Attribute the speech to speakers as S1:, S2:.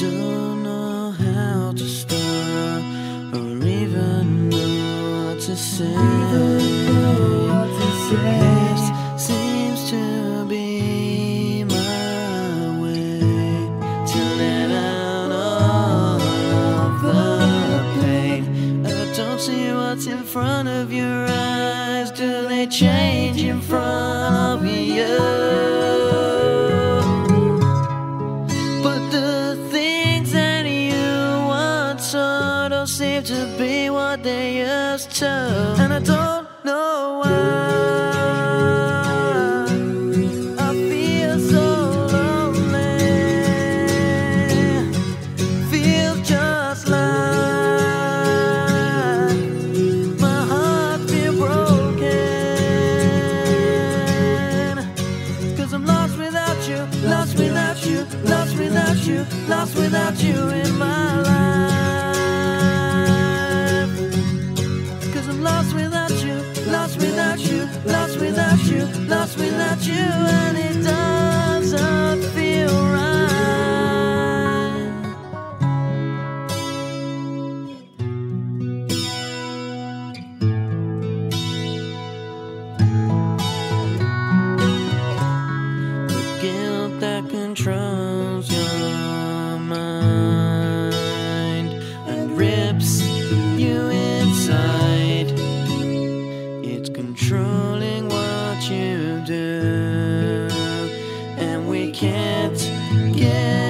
S1: don't know how to start or even know what to say. This seems to be my way to let out all the pain. I don't see what's in front of your eyes. Do they change in front? Seem to be what they used to. And I don't know why. I feel so lonely. Feels just like my heart's been broken. Cause I'm lost without you, lost without you, lost without you, lost without you in my life. Without you, lost without you, lost without you, and it doesn't feel right. The guilt that controls can't get